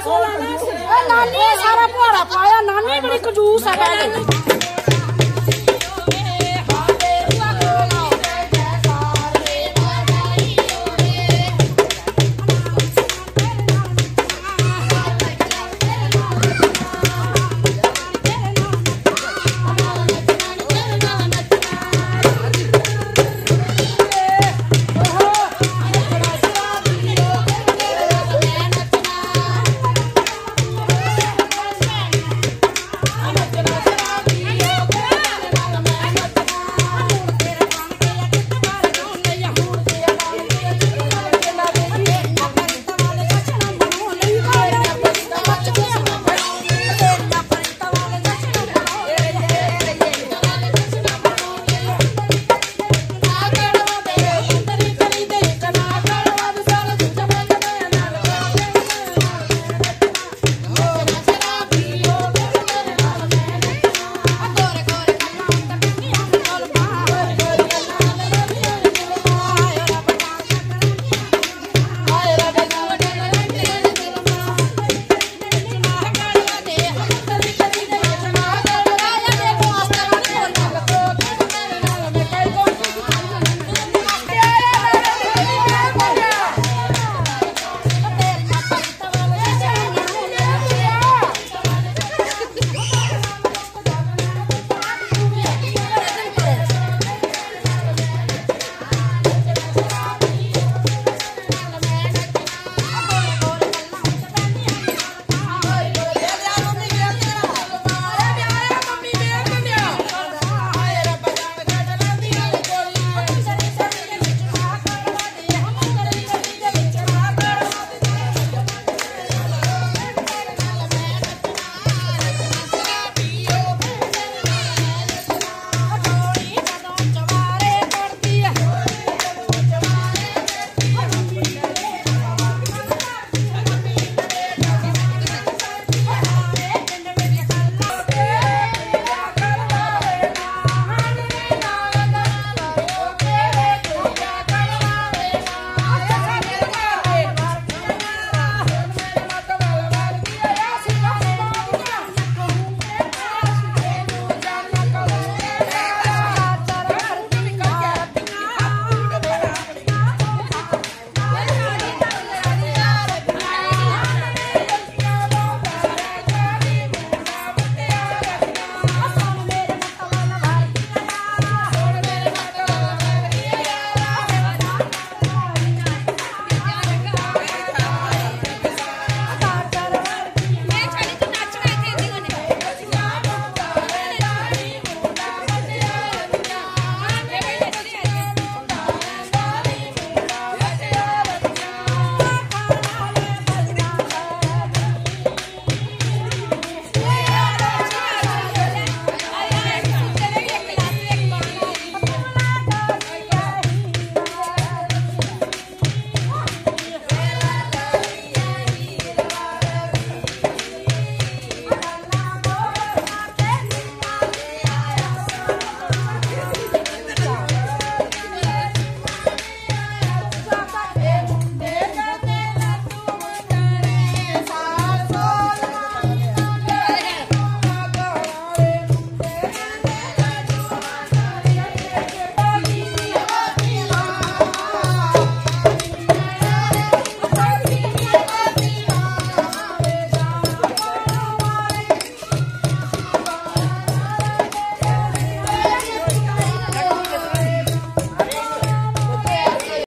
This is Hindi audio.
ਨਾਨੀ ਸਾਰਾ ਭੋਰਾ ਪਾਇਆ ਨਾਨੀ ਬੜੀ ਕੰਜੂਸ ਆ ਬੈਠ